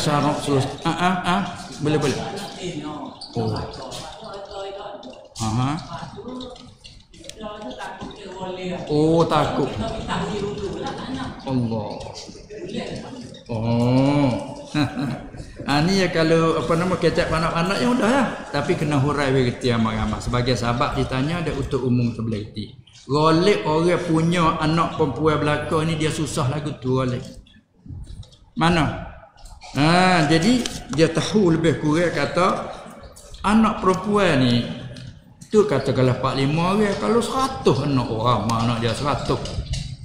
syarat sus. Ah ah ah. Boleh boleh. Oh. Aha. Oh takut. Allah. Oh. ha, ni ya kalau apa nama kecap anak-anak yang udah ya. Tapi kena hurai beriti amat-amat. Sebagai sahabat ditanya ada untuk umum sebelah itu. Golek orang punya anak perempuan belakang ni dia susah lagu tu golek. Mana? Ha, jadi dia tahu lebih kurang kata anak perempuan ni tu kata kalau 45 orang kalau 100 anak orang mana dia 100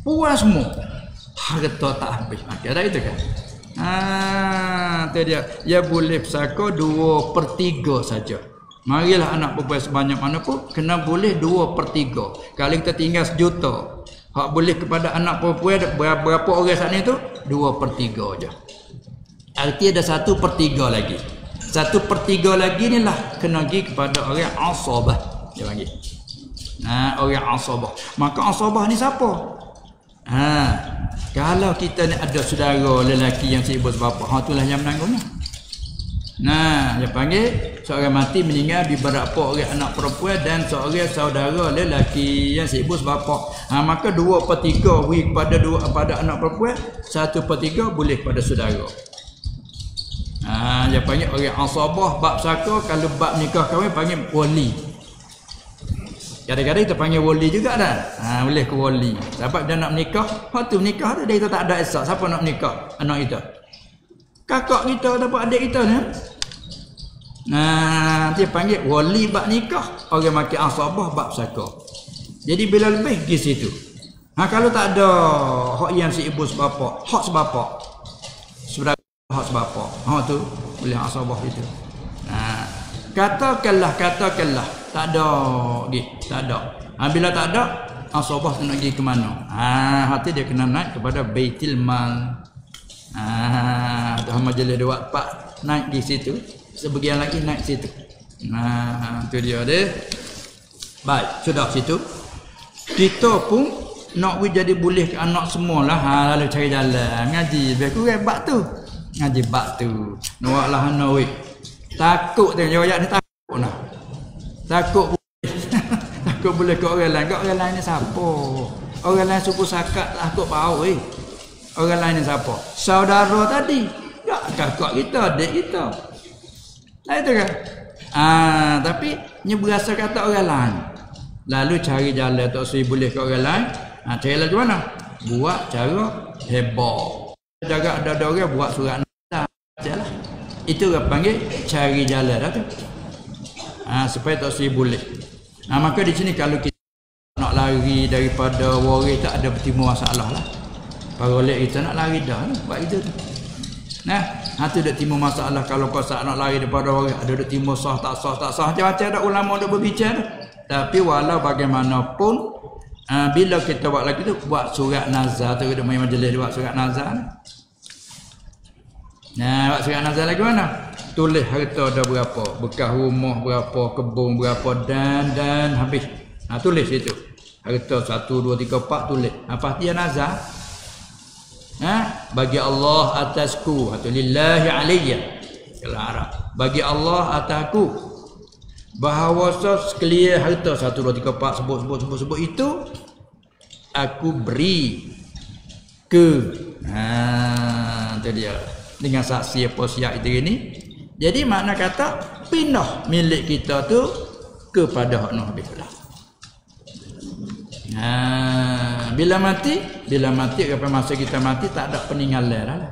puas semua. Harta tak habis. Makan ada itu kan? Ha tu dia. Ya boleh pesaka 2 per 3 saja. Marilah anak perempuan sebanyak mana pun kena boleh 2 per 3 kalau kita tinggal sejuta hak boleh kepada anak perempuan berapa orang saat ni tu? 2 per 3 je Arti ada satu per tiga lagi. Satu per tiga lagi ni lah kena pergi kepada orang asabah. Dia panggil. Ha, orang asabah. Maka asabah ni siapa? Ha, kalau kita ni ada saudara lelaki yang sibuk sebapa, ha itulah yang menanggungnya. Nah, dia panggil seorang mati meninggal di berapa orang anak perempuan dan seorang saudara lelaki yang sibuk sebapa. Ha, maka dua per tiga kepada dua pada anak perempuan, satu per tiga boleh pada saudara. Ha, dia panggil orang asabah bab saka kalau bab nikah kahwin panggil wali. Kadang-kadang kita panggil wali juga dah. Ha, boleh ke wali. Sebab dia nak menikah, waktu menikah dia, dia tak ada esak. Siapa nak menikah? Anak kita. Kakak kita dapat adik kita ni. Nah, dia panggil wali bab nikah. Orang makin asabah bab saka. Jadi bila lebih di situ. Ha, kalau tak ada hak yang si ibu sebapa, hak sebapa. Hak sebapa. Ha tu boleh asabah itu. Ha. Katakanlah katakanlah tak ada gi, tak ada. Ha, bila tak ada asabah tu nak pergi ke mana? Ha hati dia kena naik kepada Baitul Mal. Ha tu majlis dua pak naik di situ. Sebagian lagi naik situ. Nah, tu dia dia. Baik, sudah situ. Kita pun nak jadi boleh ke anak semualah. Ha lalu cari jalan ngaji. Biar kurang bab tu ngaji bab tu. Nuak lah no takut tengok ayat ni takut nah. Takut boleh. Takut boleh ke orang lain. Ke orang lain ni siapa? Orang lain suku sakat takut bau eh orang lain ni siapa? Saudara tadi. Tak kakak kita adik kita. Nah itu kan? Ah tapi ni berasa kata orang lain. Lalu cari jalan tak sui boleh ke orang lain. Ah cari lagi mana? Buat cara heboh. Jaga ada ada orang buat surat lah. Itu orang panggil cari jalan dah tu. Ha, supaya tak sih boleh. Nah, maka di sini kalau kita nak lari daripada waris tak ada bertimbul masalah lah. Para oleh kita nak lari dah lah. Buat itu tu. Nah, ha tu dak timbul masalah kalau kau sak nak lari daripada waris ada dak timbul sah tak sah tak sah macam-macam ada ulama dak berbicara. Tapi walau bagaimanapun uh, bila kita buat lagi tu buat surat nazar tu kita main majlis buat surat nazar. Nah, buat surat nazar lagi mana? Tulis harta ada berapa, bekas rumah berapa, kebun berapa dan dan habis. Nah, tulis itu. Harta satu dua tiga empat tulis. Apa dia nazar? Ha? Bagi Allah atasku atau lillahi alayya. Kalau Arab. Bagi Allah atasku bahawa sekalian harta satu dua tiga empat sebut sebut sebut sebut itu aku beri ke ha itu dia dengan saksi apa siap itu ini jadi makna kata pindah milik kita tu kepada hak noh habislah ha bila mati bila mati sampai masa kita mati tak ada peninggalan lah.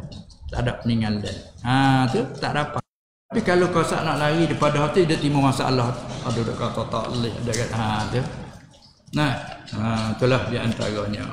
Tak ada peninggalan ha tu tak dapat. Tapi kalau kau sak nak lari daripada hati dia timbul masalah ada dekat tak tak boleh. Ada kat ha tu. Nah ha itulah di antaranya